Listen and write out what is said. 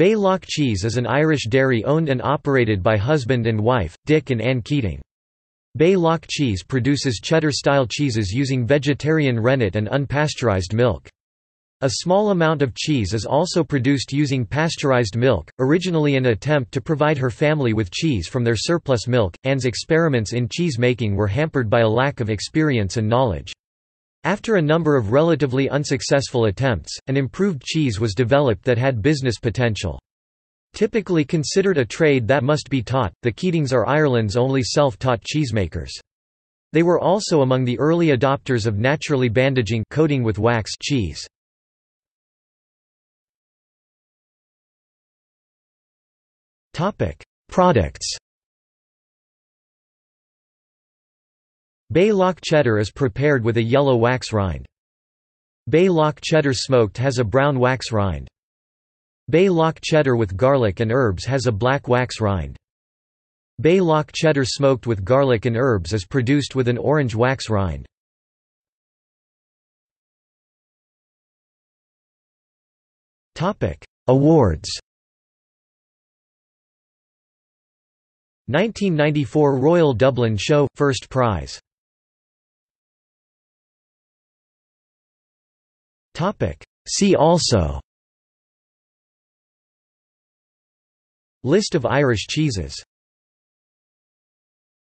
Bay Lough Cheese is an Irish dairy owned and operated by husband and wife, Dick and Anne Keating. Bay Lough Cheese produces cheddar-style cheeses using vegetarian rennet and unpasteurized milk. A small amount of cheese is also produced using pasteurized milk, originally an attempt to provide her family with cheese from their surplus milk. Anne's experiments in cheese making were hampered by a lack of experience and knowledge. After a number of relatively unsuccessful attempts, an improved cheese was developed that had business potential. Typically considered a trade that must be taught, the Keatings are Ireland's only self-taught cheesemakers. They were also among the early adopters of naturally bandaging coating with wax cheese. Products Bay Lough cheddar is prepared with a yellow wax rind. Bay Lough cheddar smoked has a brown wax rind. Bay Lough cheddar with garlic and herbs has a black wax rind. Bay Lough cheddar smoked with garlic and herbs is produced with an orange wax rind. Awards 1994 Royal Dublin Show – First prize See also. List of Irish cheeses